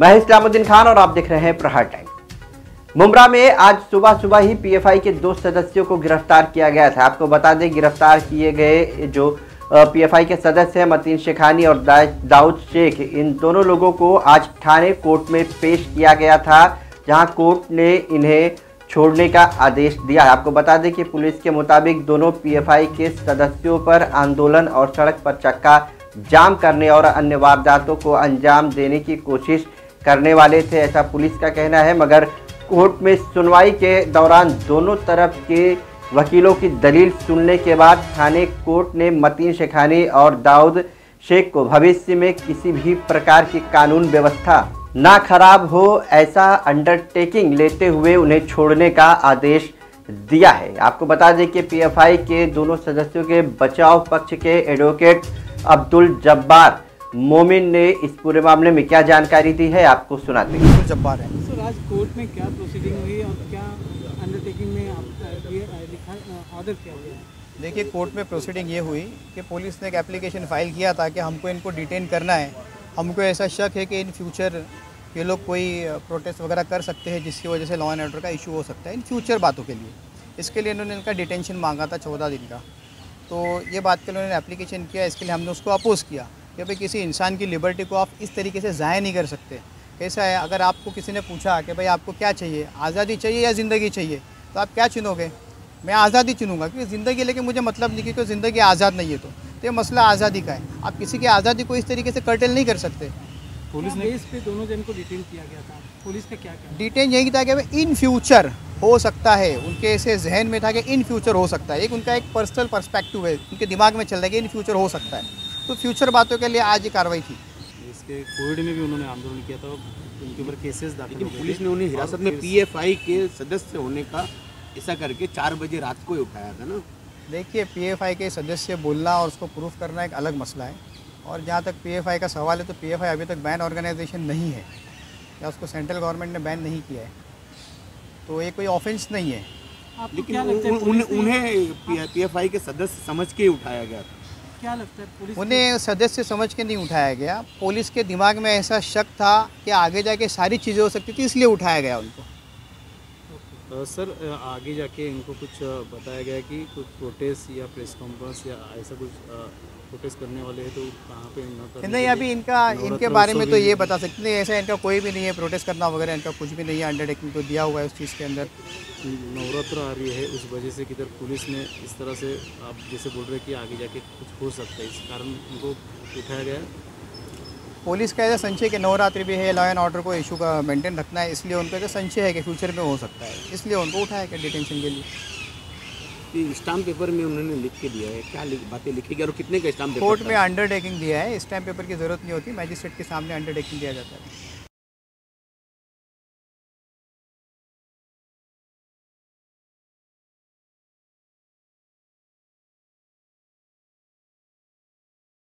मैं इस्लामुद्दीन खान और आप देख रहे हैं प्रहार टाइम। मुमरा में आज सुबह सुबह ही पीएफआई के दो सदस्यों को गिरफ़्तार किया गया था। आपको बता दें, गिरफ़्तार किए गए जो पीएफआई के सदस्य हैं, मतीन शेखानी और दाऊद शेख, इन दोनों लोगों को आज थाने कोर्ट में पेश किया गया था, जहाँ कोर्ट ने इन्हें छोड़ने का आदेश दिया। आपको बता दें कि पुलिस के मुताबिक दोनों पीएफआई के सदस्यों पर आंदोलन और सड़क पर चक्का जाम करने और अन्य वारदातों को अंजाम देने की कोशिश करने वाले थे, ऐसा पुलिस का कहना है। मगर कोर्ट में सुनवाई के दौरान दोनों तरफ़ के वकीलों की दलील सुनने के बाद थाने कोर्ट ने मतीन शेखानी और दाऊद शेख को भविष्य में किसी भी प्रकार की कानून व्यवस्था ना खराब हो, ऐसा अंडरटेकिंग लेते हुए उन्हें छोड़ने का आदेश दिया है। आपको बता दें कि पीएफआई के दोनों सदस्यों के बचाव पक्ष के एडवोकेट अब्दुल जब्बार मोमिन ने इस पूरे मामले में क्या जानकारी दी है? आपको सुनाते हैं। जब्बार है। सर आज कोर्ट में क्या प्रोसीडिंग हुई और क्या अंडरटेकिंग में ऑर्डर किया गया? देखिए कोर्ट में प्रोसीडिंग ये हुई कि पुलिस ने एक एप्लीकेशन फ़ाइल किया था कि हमको इनको डिटेन करना है। हमको ऐसा शक है कि इन फ्यूचर ये लोग कोई प्रोटेस्ट वगैरह कर सकते हैं जिसकी वजह से लॉ एंड ऑर्डर का इशू हो सकता है इन फ्यूचर बातों के लिए। इसके लिए इन्होंने इनका डिटेंशन मांगा था चौदह दिन का। तो ये बात के लिए उन्होंने एप्लीकेशन किया इसके लिए हमने उसको अपोज़ किया। कि भाई किसी इंसान की लिबर्टी को आप इस तरीके से ज़ाया नहीं कर सकते। कैसा है अगर आपको किसी ने पूछा कि भाई आपको क्या चाहिए आज़ादी चाहिए या ज़िंदगी चाहिए तो आप क्या चुनोगे? मैं आज़ादी चुनूँगा क्योंकि ज़िंदगी लेके मुझे मतलब नहीं क्योंकि ज़िंदगी आज़ाद नहीं है तो। तो ये मसला आज़ादी का है। आप किसी की आज़ादी को इस तरीके से कर्टेल नहीं कर सकते। पुलिस ने इस पे दोनों जन को डिटेन किया गया था। पुलिस का क्या क्या डिटेन यही था कि भाई इन फ्यूचर हो सकता है। उनके ऐसे जहन में था कि इन फ्यूचर हो सकता है। एक उनका एक पर्सनल पर्सपेक्टिव है। उनके दिमाग में चल रहा है कि इन फ्यूचर हो सकता है। तो फ्यूचर बातों के लिए आज ये कार्रवाई थी। इसके कोविड में भी उन्होंने आंदोलन किया था उनके ऊपर केसेस दाखिल लेकिन पुलिस ने उन्हें हिरासत में पीएफआई के सदस्य होने का ऐसा करके चार बजे रात को ही उठाया था ना। देखिए पीएफआई के सदस्य बोलना और उसको प्रूफ करना एक अलग मसला है। और जहाँ तक पीएफआई का सवाल है तो पीएफआई अभी तक बैन ऑर्गेनाइजेशन नहीं है। या उसको सेंट्रल गवर्नमेंट ने बैन नहीं किया है। तो ये कोई ऑफेंस नहीं है। लेकिन उन्हें पीएफआई के सदस्य समझ के ही उठाया गया था। क्या लगता है पुलिस उन्हें सदस्य समझ के नहीं उठाया गया। पुलिस के दिमाग में ऐसा शक था कि आगे जाके सारी चीज़ें हो सकती थी इसलिए उठाया गया उनको। सर आगे जाके इनको कुछ बताया गया कि कुछ प्रोटेस्ट या प्रेस कॉन्फ्रेंस या ऐसा कुछ प्रोटेस्ट करने वाले हैं तो कहाँ पे नहीं अभी इनका इनके बारे में तो ये बता सकते नहीं ऐसा इनका कोई भी नहीं है प्रोटेस्ट करना वगैरह इनका कुछ भी नहीं है अंडरटेकिंग तो दिया हुआ है उस चीज़ के अंदर। नवरात्र आ रही है उस वजह से किधर पुलिस ने इस तरह से आप जैसे बोल रहे हैं कि आगे जाके कुछ हो सकता है इस कारण उनको उठाया गया पुलिस का ऐसा संशय कि नवरात्रि भी है लॉ एंड ऑर्डर को इशू का मेंटेन रखना है इसलिए उनको ऐसा संशय है कि फ्यूचर में हो सकता है इसलिए उनको उठाया गया डिटेंशन के लिए। स्टाम्प पेपर में उन्होंने लिख के दिया है क्या लिख, बातें लिखी गई और कितने का स्टाम्प पेपर कोर्ट में अंडरटेकिंग दिया है स्टाम्प पेपर की ज़रूरत नहीं होती मैजिस्ट्रेट के सामने अंडरटेकिंग दिया जाता है।